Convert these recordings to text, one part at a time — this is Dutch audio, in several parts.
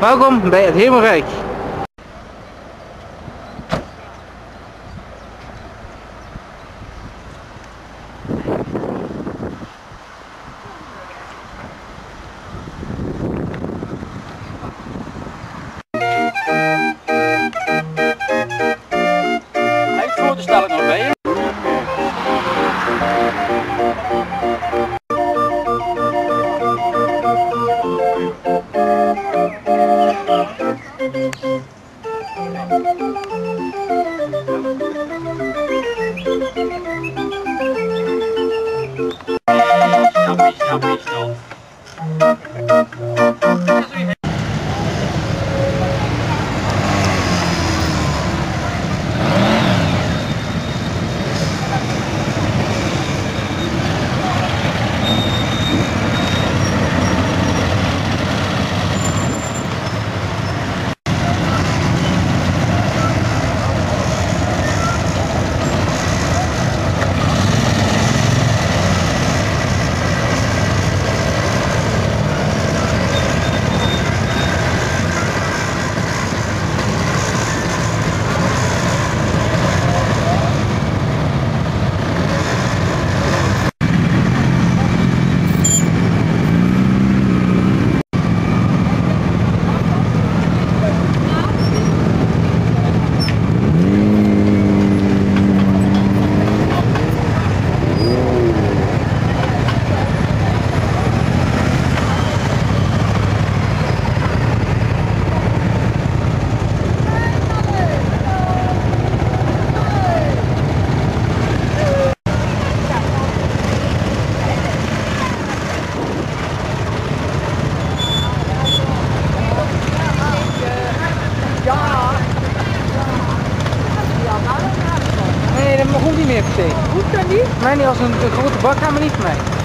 Welkom bij het Hemelrijk. Hoeft niet meer per se. Hoeft dat niet? Mij niet als een, een grote bak, gaan maar niet voor mij.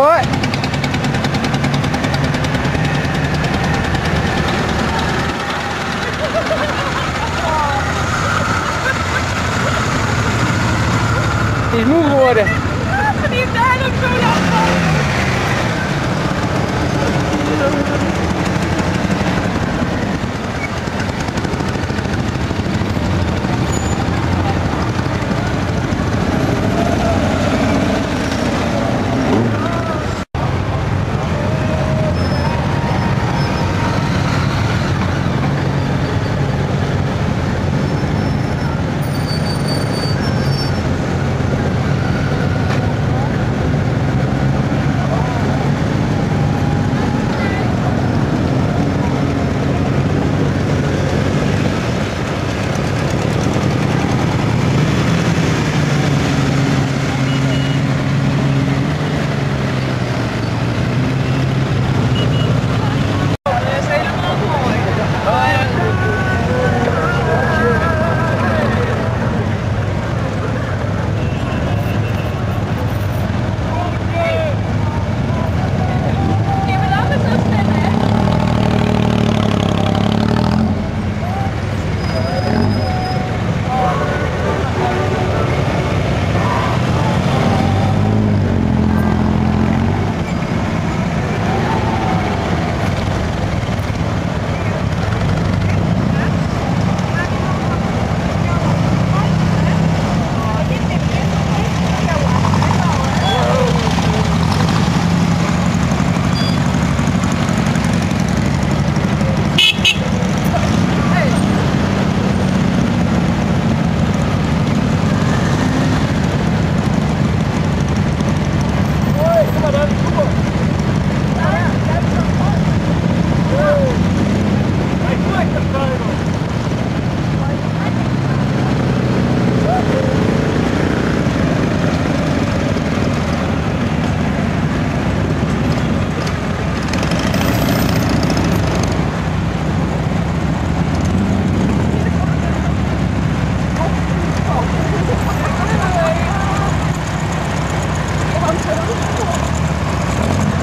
Hoi. Is moe geworden. Die daar ook zo lang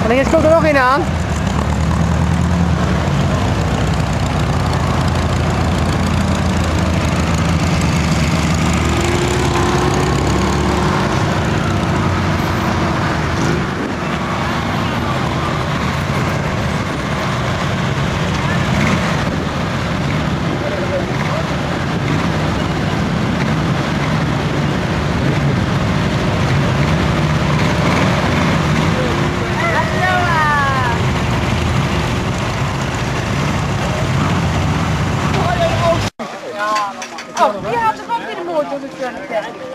En ineens komt er nog een aan. understand.